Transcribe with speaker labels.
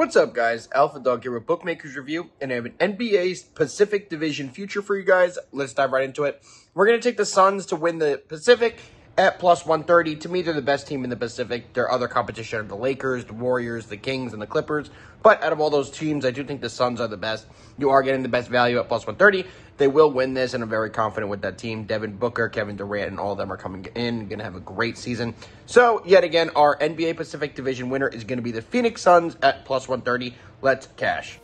Speaker 1: What's up, guys? Alpha Dog here with Bookmakers Review, and I have an NBA Pacific Division future for you guys. Let's dive right into it. We're going to take the Suns to win the Pacific at plus 130. To me, they're the best team in the Pacific. Their other competition are the Lakers, the Warriors, the Kings, and the Clippers. But out of all those teams, I do think the Suns are the best. You are getting the best value at plus 130. They will win this, and I'm very confident with that team. Devin Booker, Kevin Durant, and all of them are coming in. Going to have a great season. So, yet again, our NBA Pacific Division winner is going to be the Phoenix Suns at plus 130. Let's cash.